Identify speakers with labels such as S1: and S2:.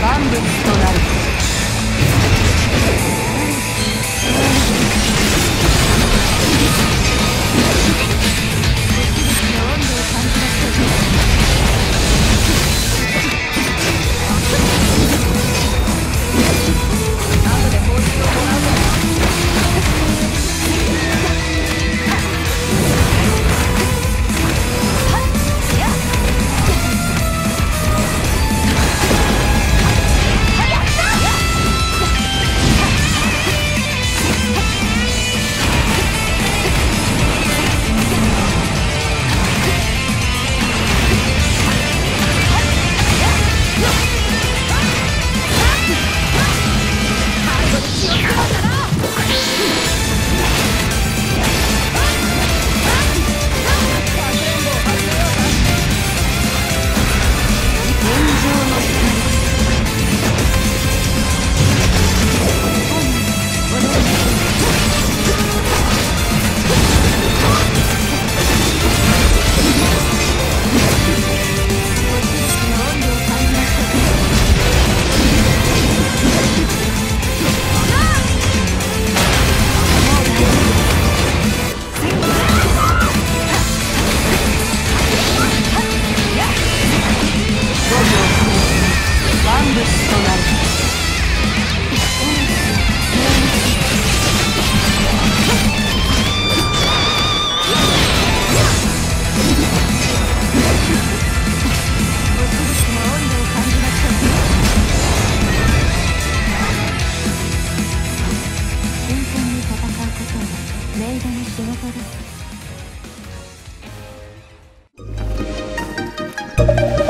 S1: 万物となる。
S2: 仕事です。